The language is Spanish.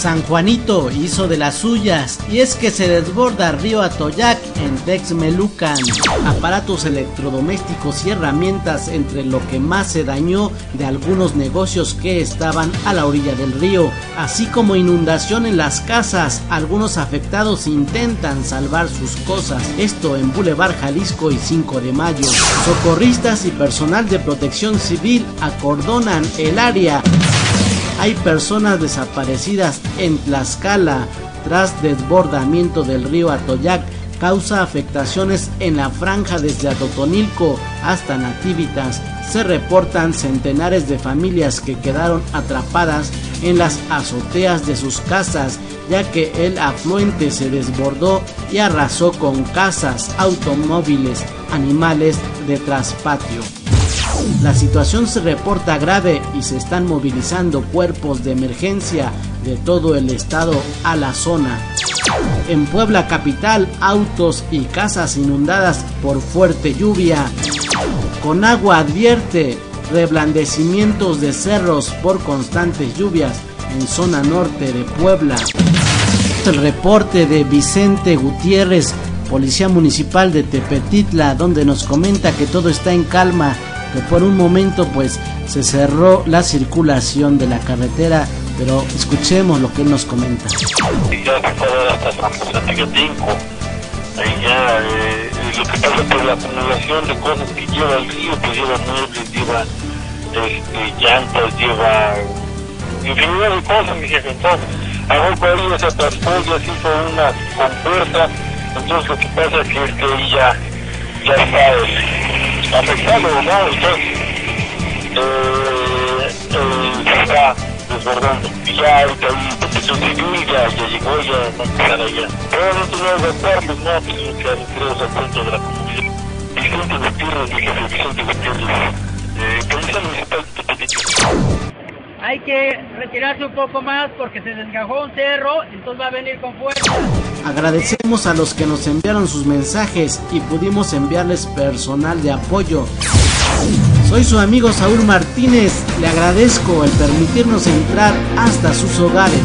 San Juanito hizo de las suyas y es que se desborda río Atoyac en Texmelucan. Aparatos electrodomésticos y herramientas entre lo que más se dañó de algunos negocios que estaban a la orilla del río, así como inundación en las casas. Algunos afectados intentan salvar sus cosas, esto en Boulevard Jalisco y 5 de mayo. Socorristas y personal de protección civil acordonan el área hay personas desaparecidas en Tlaxcala tras desbordamiento del río Atoyac causa afectaciones en la franja desde Atotonilco hasta Nativitas. Se reportan centenares de familias que quedaron atrapadas en las azoteas de sus casas, ya que el afluente se desbordó y arrasó con casas, automóviles, animales de traspatio. La situación se reporta grave y se están movilizando cuerpos de emergencia de todo el estado a la zona. En Puebla capital, autos y casas inundadas por fuerte lluvia. Con agua advierte reblandecimientos de cerros por constantes lluvias en zona norte de Puebla. El reporte de Vicente Gutiérrez, Policía Municipal de Tepetitla, donde nos comenta que todo está en calma que por un momento pues se cerró la circulación de la carretera, pero escuchemos lo que él nos comenta. Ahí ya, eh, lo que pasa por la acumulación de cosas que lleva el río, pues lleva muebles, lleva este, llantas, lleva infinidad de cosas, mi jefe. Entonces, a ahí se atascó, ya se hizo una con fuerza. Entonces, lo que pasa es que, es que ya, ya está. Afectado, ¿no? Entonces, eh, eh, está desbordando. Ya ahorita ahí protección civil ya, ya llegó, ya va a empezar allá. Obviamente no ¿no? Que es lo que creo al punto de la comunidad. Vicente Gutiérrez, mi jefe Vicente Gutiérrez, eh, Policía Municipal de hay que retirarse un poco más porque se desgajó un cerro, entonces va a venir con fuerza. Agradecemos a los que nos enviaron sus mensajes y pudimos enviarles personal de apoyo. Soy su amigo Saúl Martínez, le agradezco el permitirnos entrar hasta sus hogares.